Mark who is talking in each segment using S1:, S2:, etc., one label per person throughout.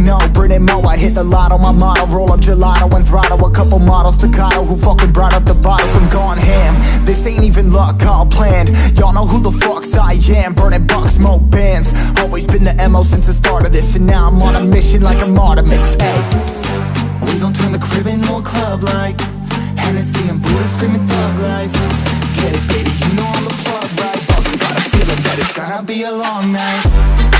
S1: introduction cause they know Brit and Mo, I hit the lotto, my motto Roll up gelato and throttle. A couple models staccato Who fucking brought up the bottles I'm gone ham, this ain't even luck all planned. Y'all know who the fucks I am. Burning bucks, smoke bands. Always been the MO since the start of this And now I'm on a mission like I'm Artemis. Hey, we gon' turn the crib into a club like Hennessy and Buddha screaming thug life. Get it baby, you know I'm the plug right? Fucking got a feeling that it's gonna be a long night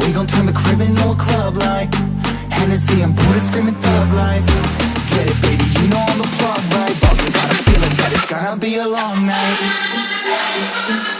S1: We gon' turn the crib into a club like Hennessy and Buddha screaming thug life. Get it baby, you know I'm the plug right? Fucking got a feeling that it's gonna be a long night